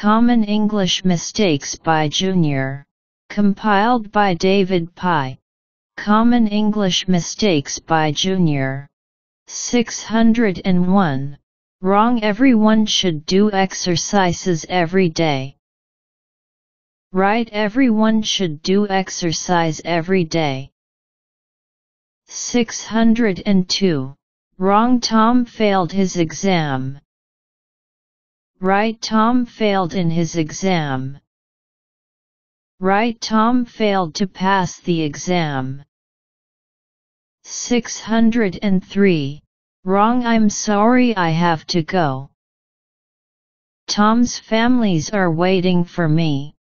Common English Mistakes by Junior. Compiled by David Pai. Common English Mistakes by Junior. 601. Wrong Everyone should do exercises every day. Right Everyone should do exercise every day. 602. Wrong Tom failed his exam. Right Tom failed in his exam. Right Tom failed to pass the exam. 603. Wrong I'm sorry I have to go. Tom's families are waiting for me.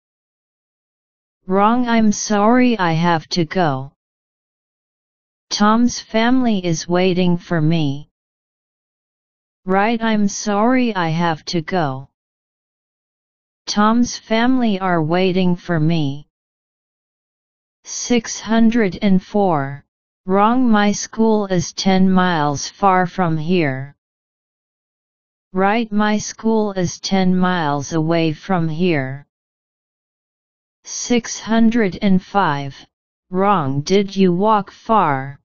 Wrong I'm sorry I have to go. Tom's family is waiting for me. Right I'm sorry I have to go. Tom's family are waiting for me. 604. Wrong my school is 10 miles far from here. Right my school is 10 miles away from here. 605. Wrong did you walk far?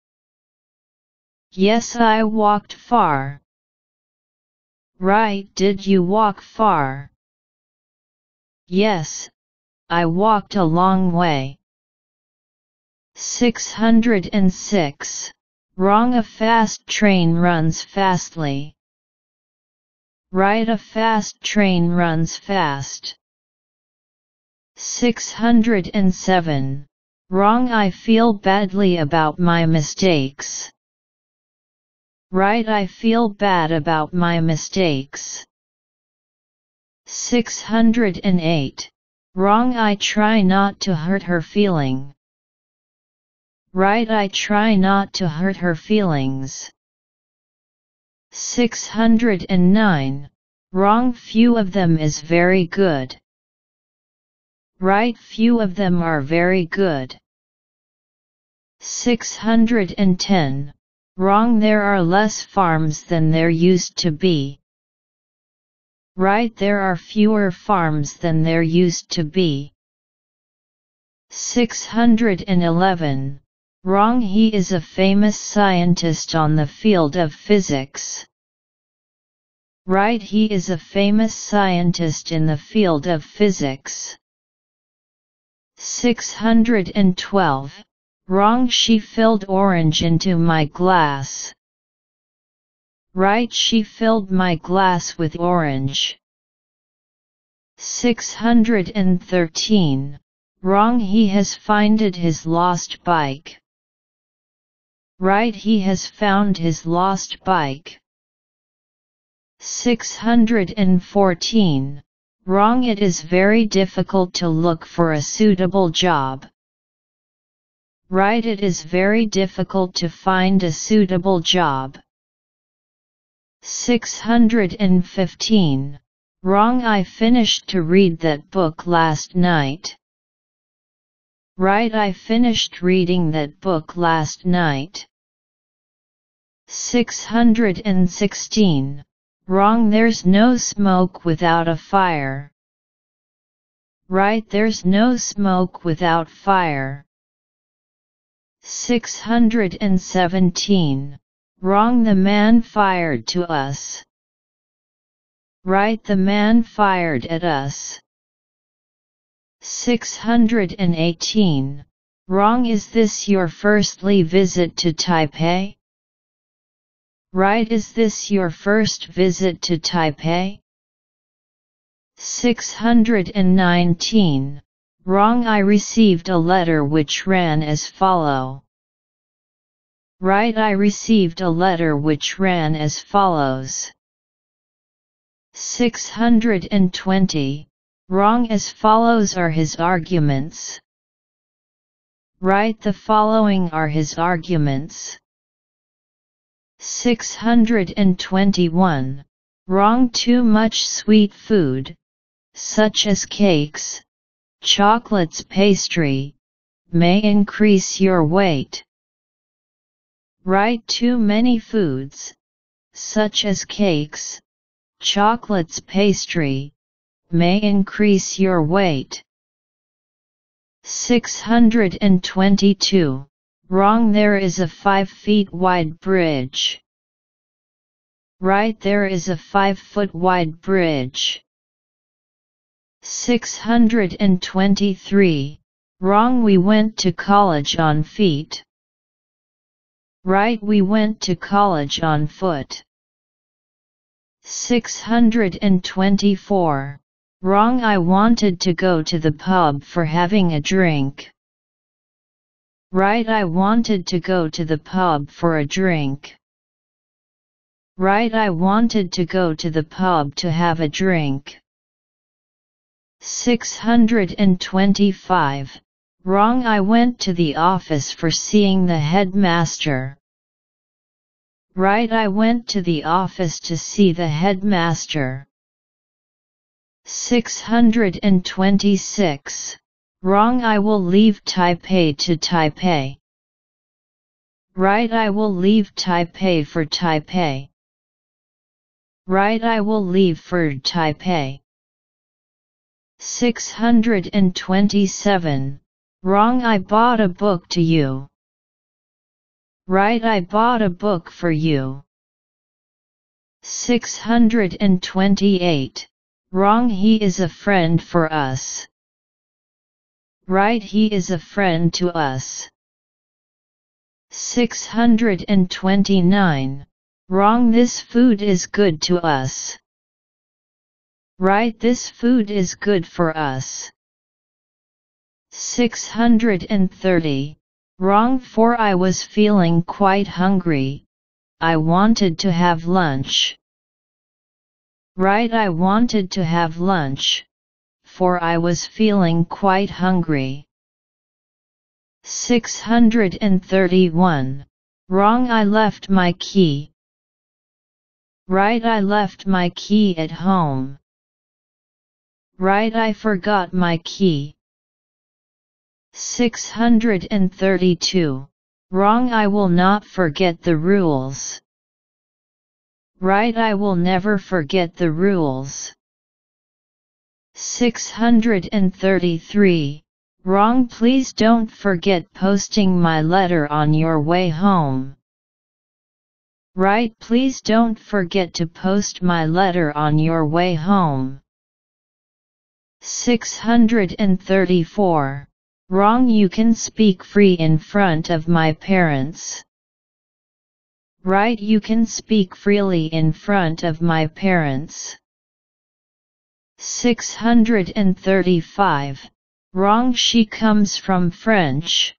Yes I walked far. Right did you walk far? Yes, I walked a long way. 606. Wrong a fast train runs fastly. Right a fast train runs fast. 607. Wrong I feel badly about my mistakes. Right I feel bad about my mistakes. 608. Wrong I try not to hurt her feeling. Right I try not to hurt her feelings. 609. Wrong few of them is very good. Right few of them are very good. 610. Wrong there are less farms than there used to be. Right there are fewer farms than there used to be. 611. Wrong he is a famous scientist on the field of physics. Right he is a famous scientist in the field of physics. 612. Wrong she filled orange into my glass. Right she filled my glass with orange. 613. Wrong he has finded his lost bike. Right he has found his lost bike. 614. Wrong it is very difficult to look for a suitable job. Right it is very difficult to find a suitable job. 615. Wrong I finished to read that book last night. Right I finished reading that book last night. 616. Wrong there's no smoke without a fire. Right there's no smoke without fire. 617. Wrong the man fired to us. Right the man fired at us. 618. Wrong is this your firstly visit to Taipei? Right is this your first visit to Taipei? 619. Wrong I received a letter which ran as follow. Right I received a letter which ran as follows. 620. Wrong as follows are his arguments. Right the following are his arguments. 621. Wrong too much sweet food, such as cakes, chocolates pastry, may increase your weight. Right too many foods, such as cakes, chocolates pastry, may increase your weight. 622. Wrong there is a 5 feet wide bridge. Right there is a 5 foot wide bridge. 623. Wrong we went to college on feet. Right we went to college on foot. 624. Wrong I wanted to go to the pub for having a drink. Right I wanted to go to the pub for a drink. Right I wanted to go to the pub to have a drink. 625. Wrong I went to the office for seeing the headmaster. Right I went to the office to see the headmaster. 626. Wrong I will leave Taipei to Taipei. Right I will leave Taipei for Taipei. Right I will leave for Taipei. 627. Wrong I bought a book to you. Right I bought a book for you. 628. Wrong he is a friend for us. Right he is a friend to us. 629. Wrong this food is good to us. Right this food is good for us. 630. Wrong for I was feeling quite hungry, I wanted to have lunch. Right I wanted to have lunch for I was feeling quite hungry. 631. Wrong I left my key. Right I left my key at home. Right I forgot my key. 632. Wrong I will not forget the rules. Right I will never forget the rules. 633. Wrong please don't forget posting my letter on your way home. Right please don't forget to post my letter on your way home. 634. Wrong you can speak free in front of my parents. Right you can speak freely in front of my parents. 635. Wrong she comes from French.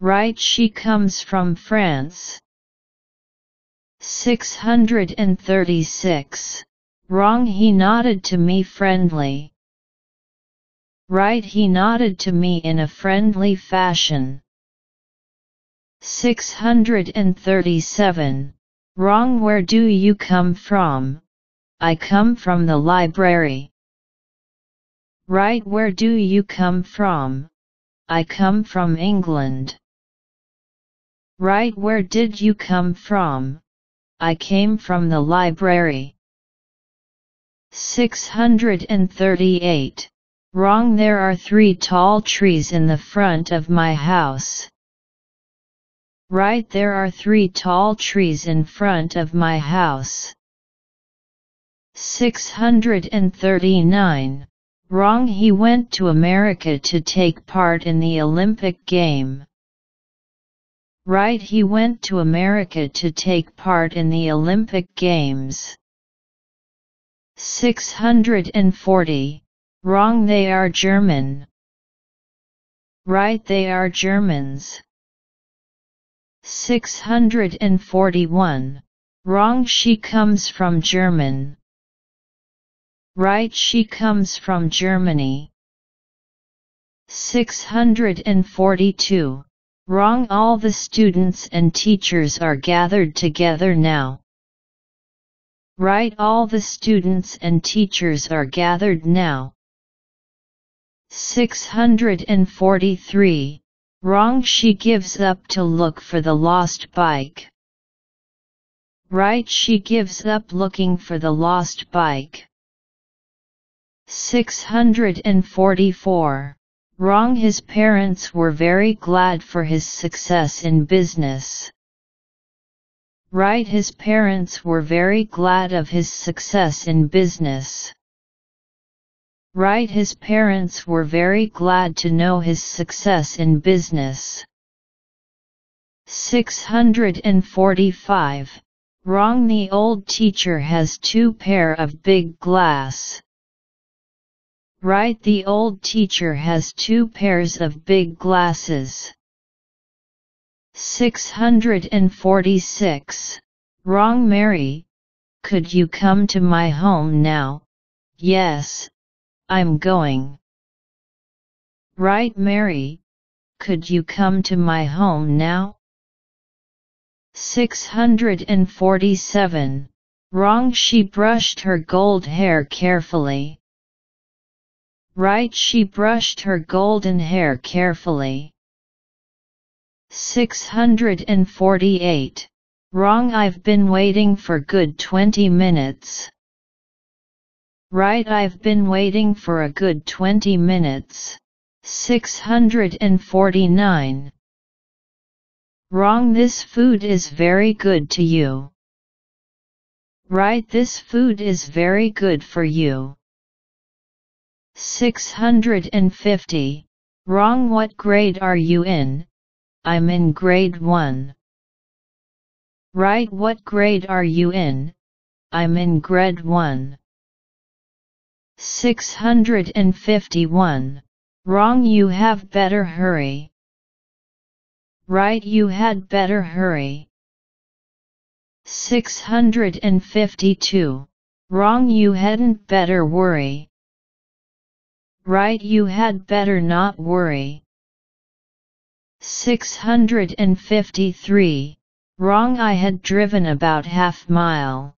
Right she comes from France. 636. Wrong he nodded to me friendly. Right he nodded to me in a friendly fashion. 637. Wrong where do you come from? I come from the library. Right where do you come from? I come from England. Right where did you come from? I came from the library. 638. Wrong there are three tall trees in the front of my house. Right there are three tall trees in front of my house. 639. Wrong he went to America to take part in the Olympic game. Right he went to America to take part in the Olympic Games. 640. Wrong they are German. Right they are Germans. 641. Wrong she comes from German. Right she comes from Germany. 642. Wrong all the students and teachers are gathered together now. Right all the students and teachers are gathered now. 643. Wrong she gives up to look for the lost bike. Right she gives up looking for the lost bike. 644. Wrong His parents were very glad for his success in business. Right His parents were very glad of his success in business. Right His parents were very glad to know his success in business. 645. Wrong The old teacher has two pair of big glass. Right The old teacher has two pairs of big glasses. 646. Wrong Mary, could you come to my home now? Yes, I'm going. Right Mary, could you come to my home now? 647. Wrong She brushed her gold hair carefully. Right She brushed her golden hair carefully. 648. Wrong I've been waiting for good 20 minutes. Right I've been waiting for a good 20 minutes. 649. Wrong This food is very good to you. Right This food is very good for you. 650. Wrong What grade are you in? I'm in grade 1. Right What grade are you in? I'm in grade 1. 651. Wrong You have better hurry. Right You had better hurry. 652. Wrong You hadn't better worry. Right You had better not worry. 653. Wrong I had driven about half mile.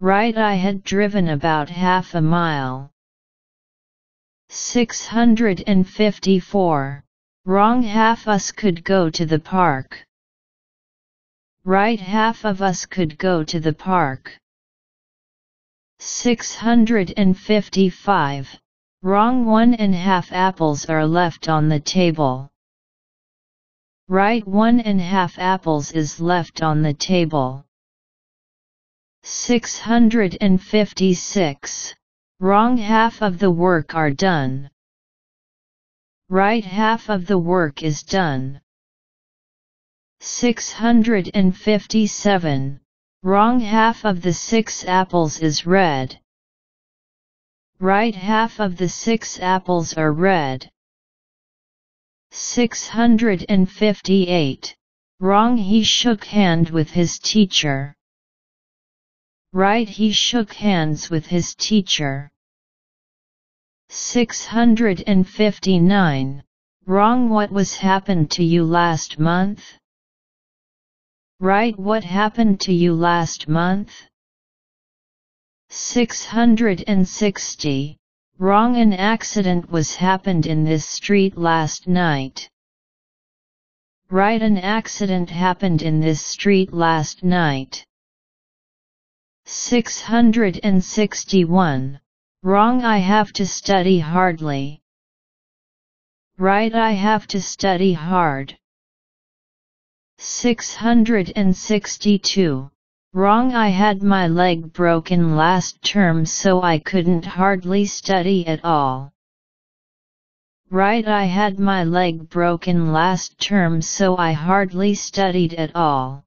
Right I had driven about half a mile. 654. Wrong half us could go to the park. Right half of us could go to the park. 655. Wrong one and half apples are left on the table. Right one and half apples is left on the table. 656. Wrong half of the work are done. Right half of the work is done. 657. Wrong half of the six apples is red. Right half of the six apples are red. 658. Wrong he shook hand with his teacher. Right he shook hands with his teacher. 659. Wrong what was happened to you last month? Right what happened to you last month? 660. Wrong an accident was happened in this street last night. Right an accident happened in this street last night. 661. Wrong I have to study hardly. Right I have to study hard. 662. Wrong I had my leg broken last term so I couldn't hardly study at all. Right I had my leg broken last term so I hardly studied at all.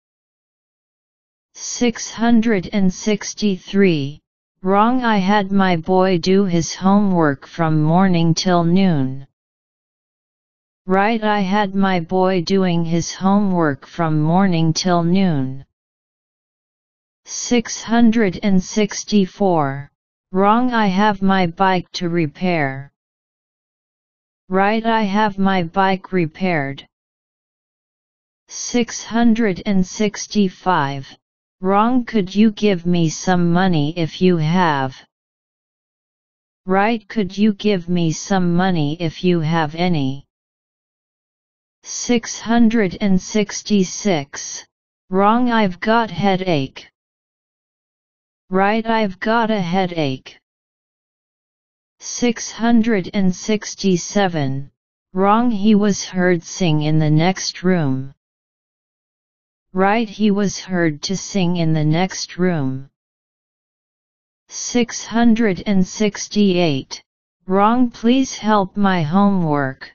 663. Wrong I had my boy do his homework from morning till noon. Right I had my boy doing his homework from morning till noon. 664. Wrong I have my bike to repair. Right I have my bike repaired. 665. Wrong could you give me some money if you have? Right could you give me some money if you have any? 666. Wrong I've got headache. Right I've got a headache. 667. Wrong he was heard sing in the next room. Right he was heard to sing in the next room. 668. Wrong please help my homework.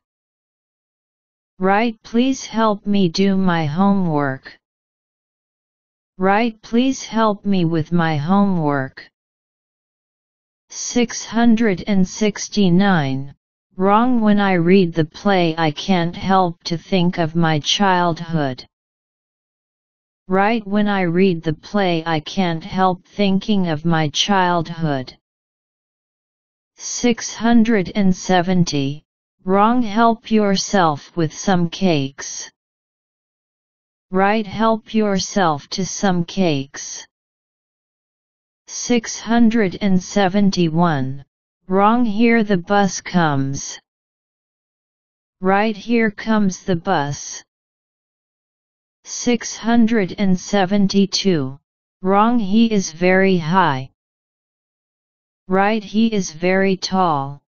Right please help me do my homework. Right please help me with my homework. 669. Wrong when I read the play I can't help to think of my childhood. Right when I read the play I can't help thinking of my childhood. 670. Wrong help yourself with some cakes. Right help yourself to some cakes. 671. Wrong here the bus comes. Right here comes the bus. 672. Wrong he is very high. Right he is very tall.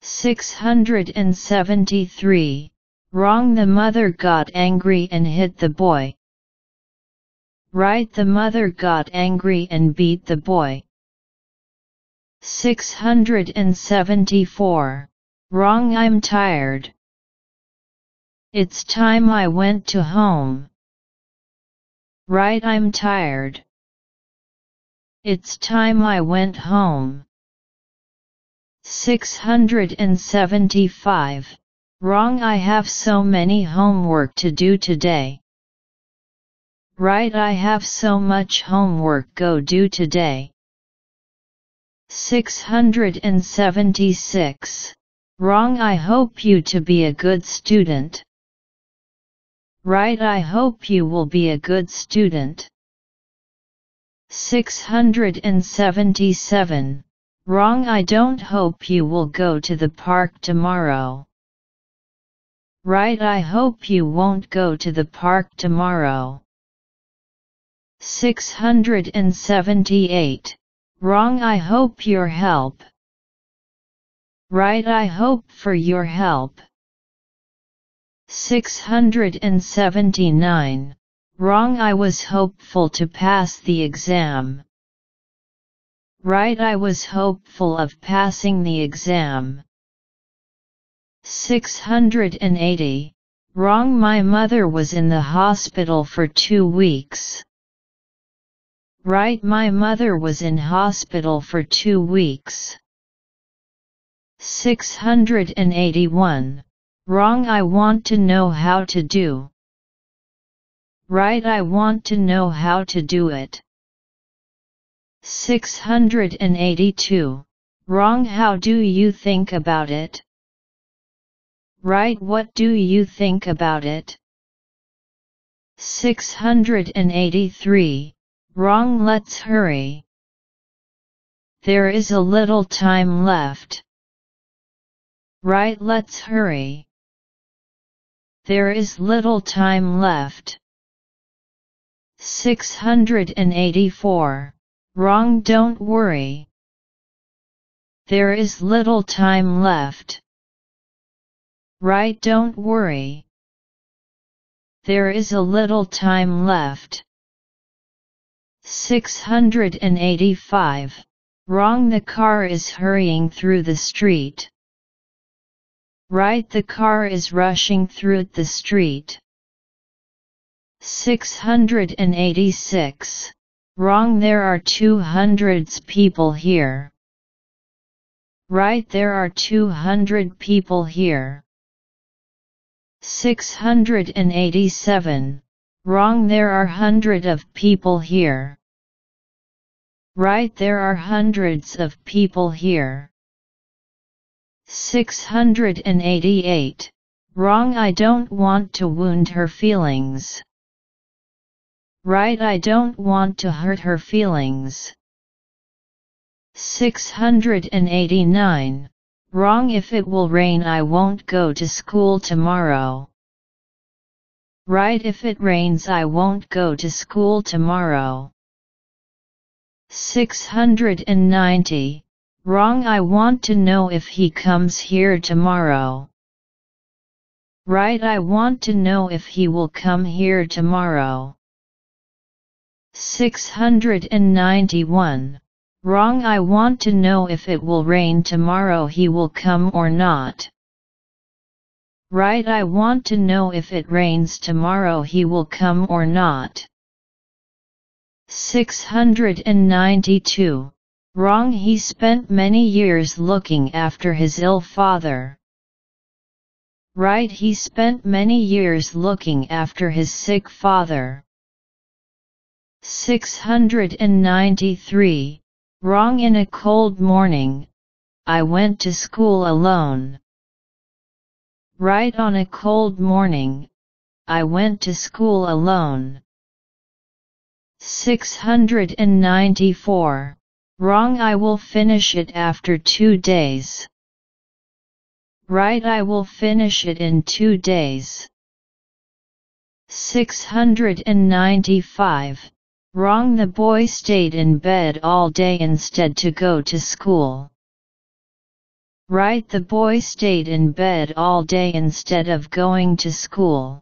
673. Wrong the mother got angry and hit the boy. Right the mother got angry and beat the boy. 674. Wrong I'm tired. It's time I went to home. Right I'm tired. It's time I went home. 675. Wrong I have so many homework to do today. Right I have so much homework go do today. 676. Wrong I hope you to be a good student. Right I hope you will be a good student. 677. Wrong I don't hope you will go to the park tomorrow. Right I hope you won't go to the park tomorrow. 678. Wrong I hope your help. Right I hope for your help. 679. Wrong I was hopeful to pass the exam. Right I was hopeful of passing the exam. 680. Wrong my mother was in the hospital for two weeks. Right my mother was in hospital for two weeks. 681. Wrong I want to know how to do. Right I want to know how to do it. 682. Wrong how do you think about it? Right what do you think about it? 683. Wrong let's hurry. There is a little time left. Right let's hurry. There is little time left. 684. Wrong don't worry. There is little time left. Right don't worry. There is a little time left. 685. Wrong the car is hurrying through the street. Right the car is rushing through the street. 686. Wrong there are two hundreds people here. Right there are two hundred people here. 687. Wrong there are hundred of people here. Right there are hundreds of people here. 688. Wrong I don't want to wound her feelings. Right I don't want to hurt her feelings. 689. Wrong if it will rain I won't go to school tomorrow. Right if it rains I won't go to school tomorrow. 690. Wrong I want to know if he comes here tomorrow. Right I want to know if he will come here tomorrow. 691. Wrong I want to know if it will rain tomorrow he will come or not. Right I want to know if it rains tomorrow he will come or not. 692. Wrong he spent many years looking after his ill father. Right he spent many years looking after his sick father. 693. Wrong in a cold morning, I went to school alone. Right on a cold morning, I went to school alone. 694. Wrong I will finish it after two days. Right I will finish it in two days. 695. Wrong the boy stayed in bed all day instead to go to school. Right the boy stayed in bed all day instead of going to school.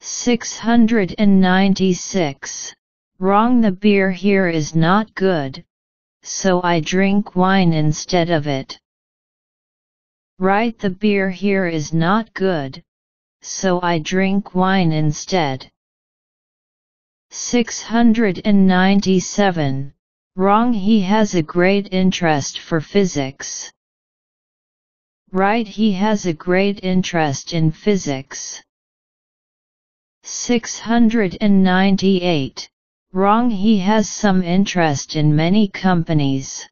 696. Wrong the beer here is not good, so I drink wine instead of it. Right the beer here is not good, so I drink wine instead. 697. Wrong he has a great interest for physics. Right he has a great interest in physics. 698. Wrong he has some interest in many companies.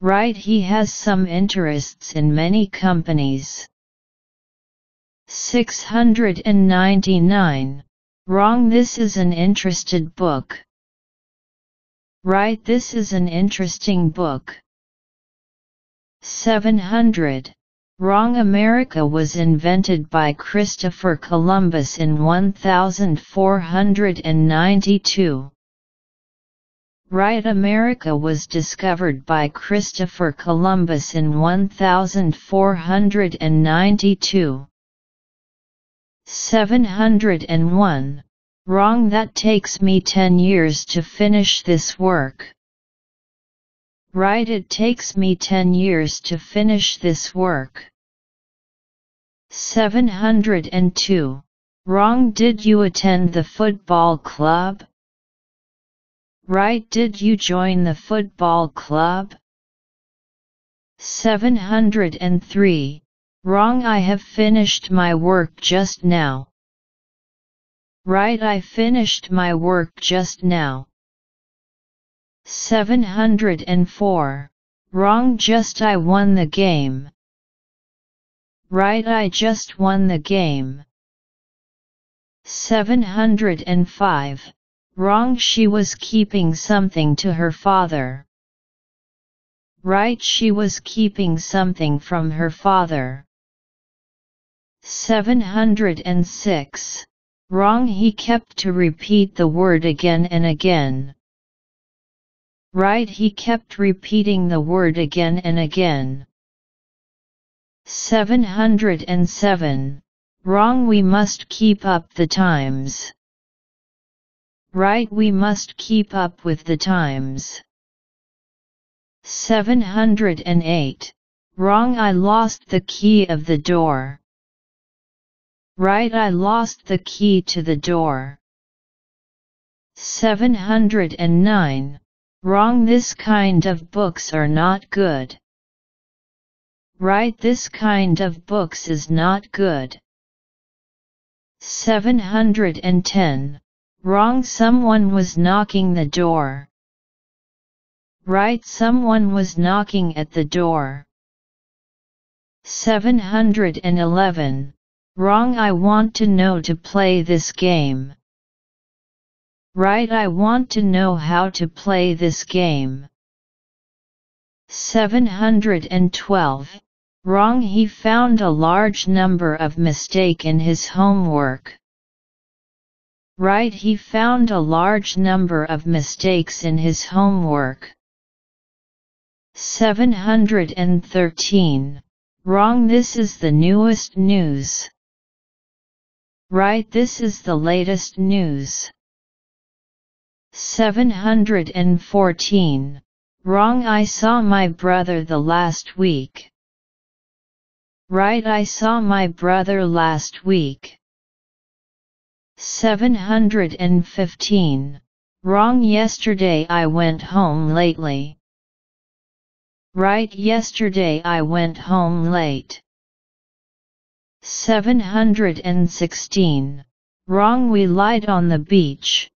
Right he has some interests in many companies. 699. Wrong this is an interested book. Right this is an interesting book. 700. Wrong America was invented by Christopher Columbus in 1492. Right America was discovered by Christopher Columbus in 1492. 701. Wrong that takes me 10 years to finish this work. Right it takes me 10 years to finish this work. 702. Wrong did you attend the football club? Right did you join the football club? 703. Wrong I have finished my work just now. Right I finished my work just now. 704. Wrong just I won the game. Right I just won the game. 705. Wrong she was keeping something to her father. Right she was keeping something from her father. 706. Wrong he kept to repeat the word again and again. Right he kept repeating the word again and again. 707. Wrong we must keep up the times. Right we must keep up with the times. 708. Wrong I lost the key of the door. Right I lost the key to the door. 709. Wrong this kind of books are not good. Right this kind of books is not good. 710. Wrong someone was knocking the door. Right someone was knocking at the door. 711. Wrong I want to know to play this game. Right I want to know how to play this game. 712. Wrong he found a large number of mistake in his homework. Right he found a large number of mistakes in his homework. 713. Wrong this is the newest news. Right this is the latest news. 714. Wrong I saw my brother the last week. Right I saw my brother last week. 715. Wrong yesterday I went home lately. Right yesterday I went home late. 716. Wrong we lied on the beach.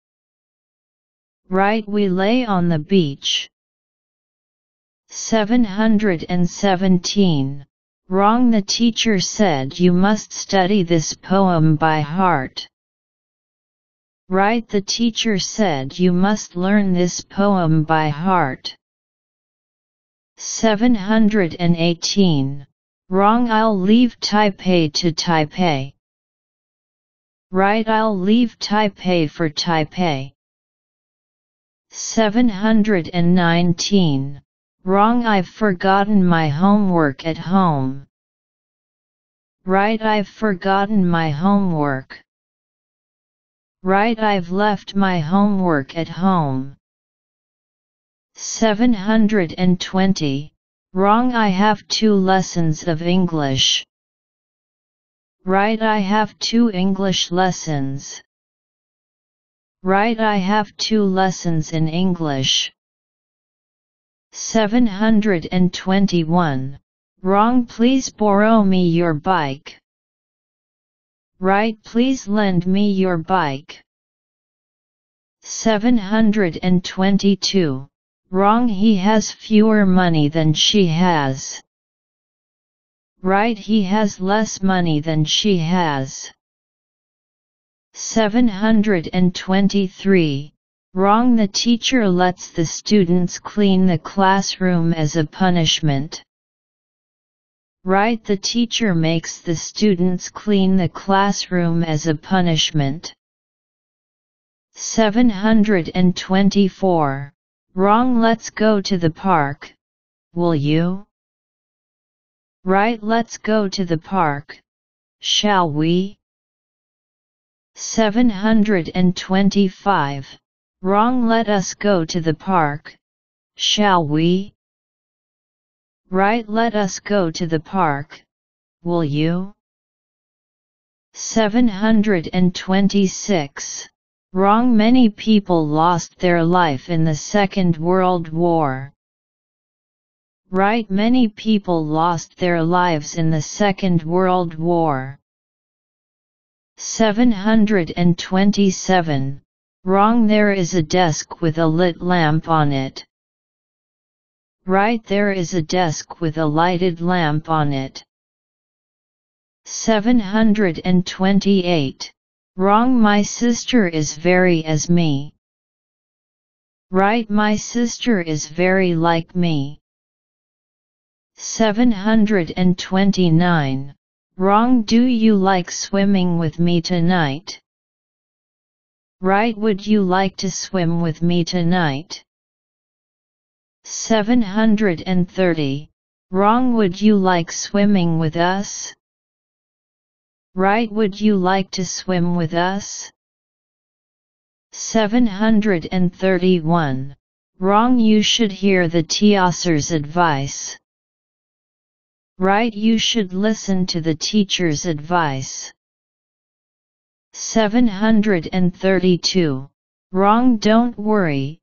Right we lay on the beach. 717. Wrong the teacher said you must study this poem by heart. Right the teacher said you must learn this poem by heart. 718. Wrong I'll leave Taipei to Taipei. Right I'll leave Taipei for Taipei. 719. Wrong I've forgotten my homework at home. Right I've forgotten my homework. Right I've left my homework at home. 720. Wrong I have two lessons of English. Right I have two English lessons. Right I have two lessons in English. 721. Wrong please borrow me your bike. Right please lend me your bike. 722. Wrong he has fewer money than she has. Right he has less money than she has. 723. Wrong the teacher lets the students clean the classroom as a punishment. Right the teacher makes the students clean the classroom as a punishment. 724. Wrong let's go to the park, will you? Right let's go to the park, shall we? 725. Wrong let us go to the park, shall we? Right let us go to the park, will you? 726. Wrong many people lost their life in the Second World War. Right many people lost their lives in the Second World War. 727. Wrong there is a desk with a lit lamp on it. Right there is a desk with a lighted lamp on it. 728. Wrong my sister is very as me. Right my sister is very like me. 729. Wrong do you like swimming with me tonight? Right would you like to swim with me tonight? 730. Wrong would you like swimming with us? Right would you like to swim with us? 731. Wrong you should hear the teacher's advice. Right you should listen to the teacher's advice. 732. Wrong don't worry,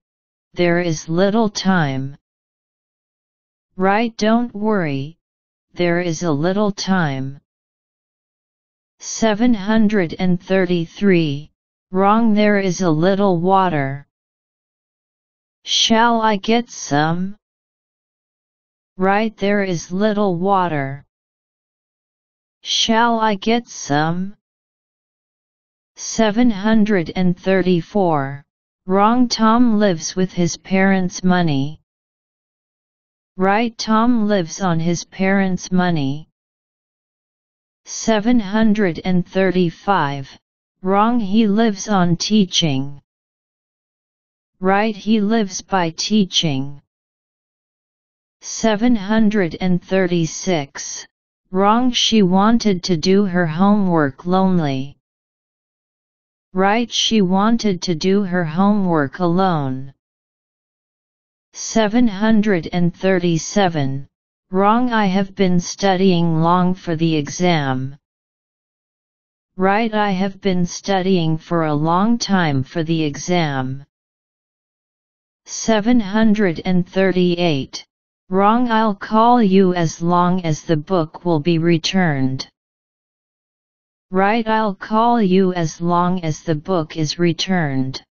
there is little time. Right don't worry, there is a little time. 733. Wrong there is a little water. Shall I get some? Right there is little water. Shall I get some? 734. Wrong Tom lives with his parents' money. Right Tom lives on his parents' money. 735. Wrong he lives on teaching. Right he lives by teaching. 736. Wrong she wanted to do her homework lonely. Right she wanted to do her homework alone. 737. Wrong I have been studying long for the exam. Right I have been studying for a long time for the exam. 738. Wrong I'll call you as long as the book will be returned. Right I'll call you as long as the book is returned.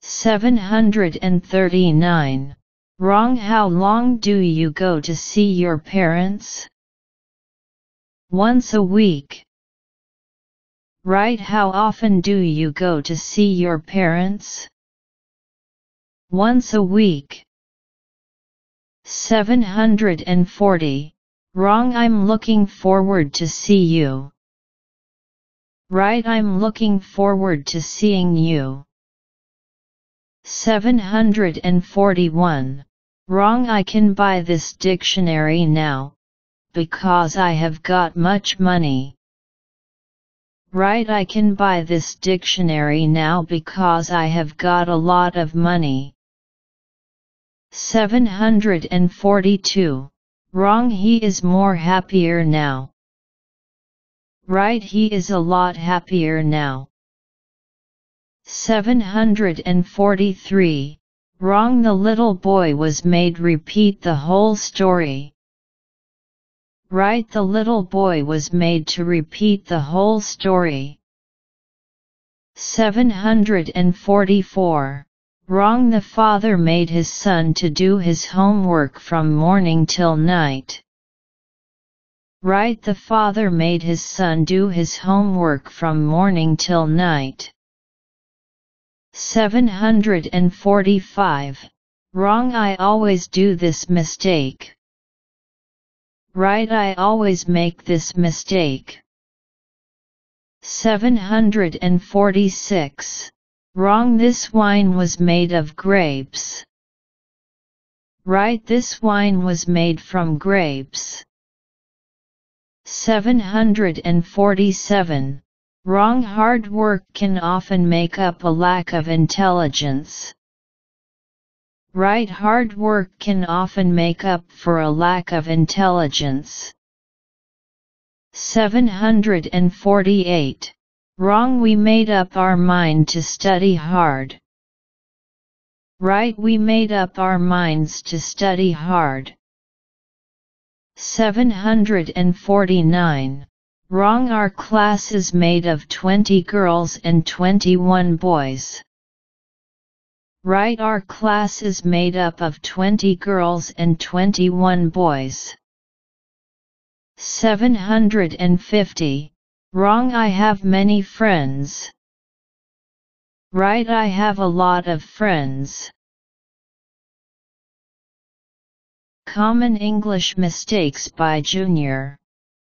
739. Wrong How long do you go to see your parents? Once a week. Right How often do you go to see your parents? Once a week. 740. Wrong I'm looking forward to see you. Right I'm looking forward to seeing you. 741. Wrong I can buy this dictionary now, because I have got much money. Right I can buy this dictionary now because I have got a lot of money. 742. Wrong he is more happier now. Right he is a lot happier now. 743. Wrong the little boy was made repeat the whole story. Right the little boy was made to repeat the whole story. 744. Wrong the father made his son to do his homework from morning till night. Right the father made his son do his homework from morning till night. 745. Wrong I always do this mistake. Right I always make this mistake. 746. Wrong this wine was made of grapes. Right this wine was made from grapes. 747. Wrong hard work can often make up a lack of intelligence. Right hard work can often make up for a lack of intelligence. 748. Wrong we made up our mind to study hard. Right we made up our minds to study hard. 749. Wrong our class is made of 20 girls and 21 boys. Right our class is made up of 20 girls and 21 boys. 750. Wrong I have many friends. Right I have a lot of friends. Common English mistakes by Junior